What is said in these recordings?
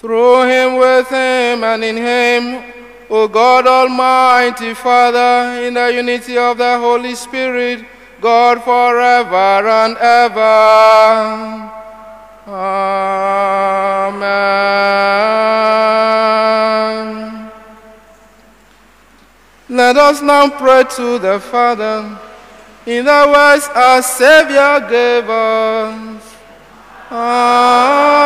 through him, with him, and in him, O God Almighty Father, in the unity of the Holy Spirit, God forever and ever. Amen. Let us now pray to the Father in the words our Savior gave us. Our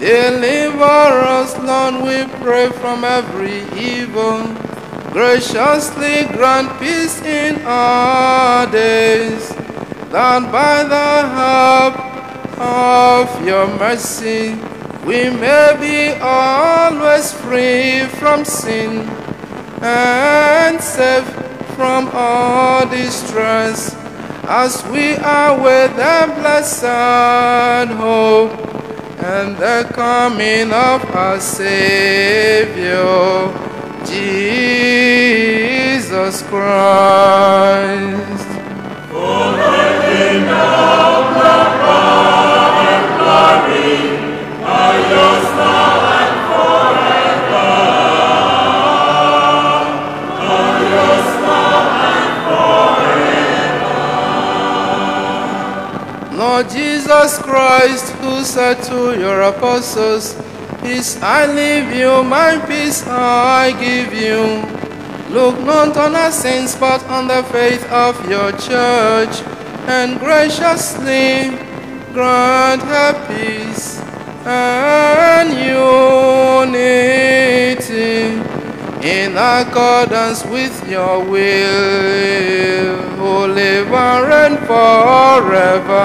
Deliver us, Lord, we pray from every evil. Graciously grant peace in our days, that by the help of your mercy we may be always free from sin and safe from all distress as we are with the blessed hope and the coming of our Savior, Jesus Christ. Lord Jesus Christ, who said to your apostles, Peace I leave you, my peace I give you. Look not on our sins, but on the faith of your church, and graciously grant her peace and unity in accordance with your will, who live and forever.